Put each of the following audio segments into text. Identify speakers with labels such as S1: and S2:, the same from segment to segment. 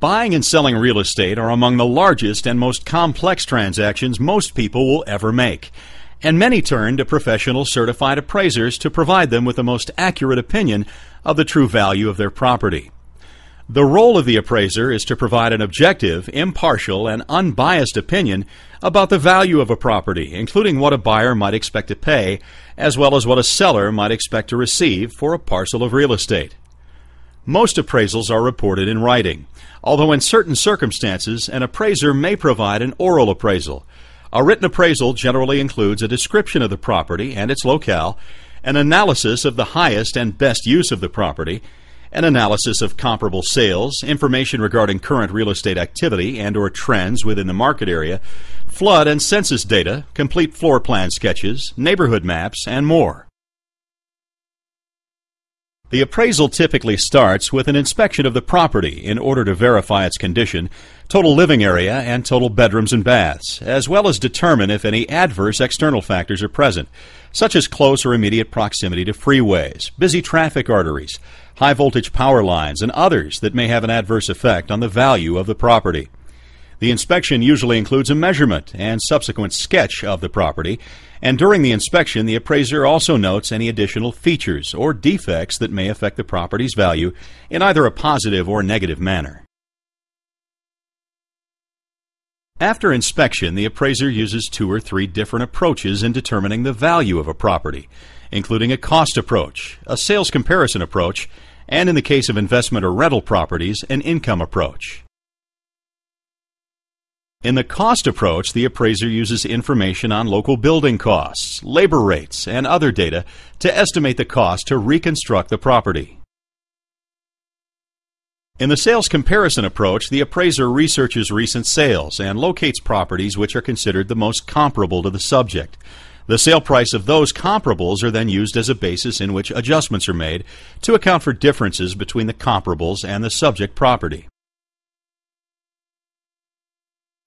S1: Buying and selling real estate are among the largest and most complex transactions most people will ever make. And many turn to professional certified appraisers to provide them with the most accurate opinion of the true value of their property. The role of the appraiser is to provide an objective, impartial, and unbiased opinion about the value of a property, including what a buyer might expect to pay, as well as what a seller might expect to receive for a parcel of real estate. Most appraisals are reported in writing, although in certain circumstances an appraiser may provide an oral appraisal. A written appraisal generally includes a description of the property and its locale, an analysis of the highest and best use of the property, an analysis of comparable sales, information regarding current real estate activity and or trends within the market area, flood and census data, complete floor plan sketches, neighborhood maps, and more. The appraisal typically starts with an inspection of the property in order to verify its condition, total living area, and total bedrooms and baths, as well as determine if any adverse external factors are present, such as close or immediate proximity to freeways, busy traffic arteries, high voltage power lines, and others that may have an adverse effect on the value of the property. The inspection usually includes a measurement and subsequent sketch of the property, and during the inspection, the appraiser also notes any additional features or defects that may affect the property's value in either a positive or negative manner. After inspection, the appraiser uses two or three different approaches in determining the value of a property, including a cost approach, a sales comparison approach, and in the case of investment or rental properties, an income approach. In the cost approach, the appraiser uses information on local building costs, labor rates, and other data to estimate the cost to reconstruct the property. In the sales comparison approach, the appraiser researches recent sales and locates properties which are considered the most comparable to the subject. The sale price of those comparables are then used as a basis in which adjustments are made to account for differences between the comparables and the subject property.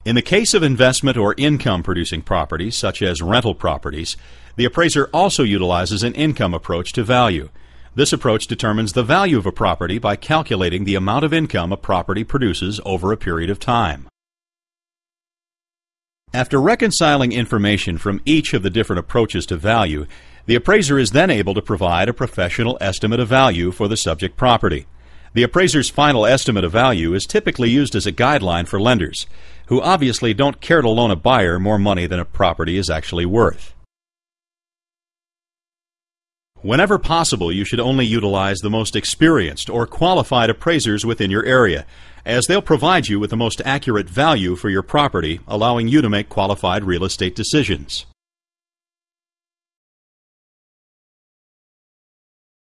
S1: In the case of investment or income producing properties, such as rental properties, the appraiser also utilizes an income approach to value. This approach determines the value of a property by calculating the amount of income a property produces over a period of time. After reconciling information from each of the different approaches to value, the appraiser is then able to provide a professional estimate of value for the subject property. The appraiser's final estimate of value is typically used as a guideline for lenders, who obviously don't care to loan a buyer more money than a property is actually worth. Whenever possible, you should only utilize the most experienced or qualified appraisers within your area, as they'll provide you with the most accurate value for your property, allowing you to make qualified real estate decisions.